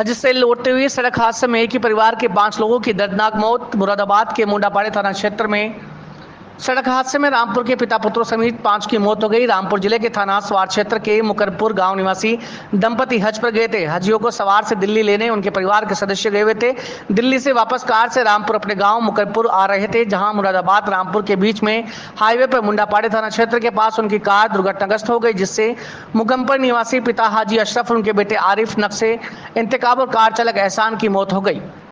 हज से लौटते हुए सड़क हादसे में एक ही परिवार के पाँच लोगों की दर्दनाक मौत मुरादाबाद के मुंडापाड़े थाना क्षेत्र में। सड़क हादसे में रामपुर के पिता पुत्रों समेत पाँच की मौत हो गई। रामपुर ज़िले के थाना सवार क्षेत्र के मुकरपुर गाँव निवासी दंपति हज पर गए थे। हजियों को सवार से दिल्ली लेने उनके परिवार के सदस्य गए हुए थे। दिल्ली से वापस कार से रामपुर अपने गाँव मुकरपुर आ रहे थे, जहाँ मुरादाबाद रामपुर के बीच में हाईवे पर मुंडापाड़े थाना क्षेत्र के पास उनकी कार दुर्घटनाग्रस्त हो गई, जिससे मुकम्पर निवासी पिता हाजी अशरफ, उनके बेटे आरिफ नक्से इंतकाब और कार चालक एहसान की मौत हो गई।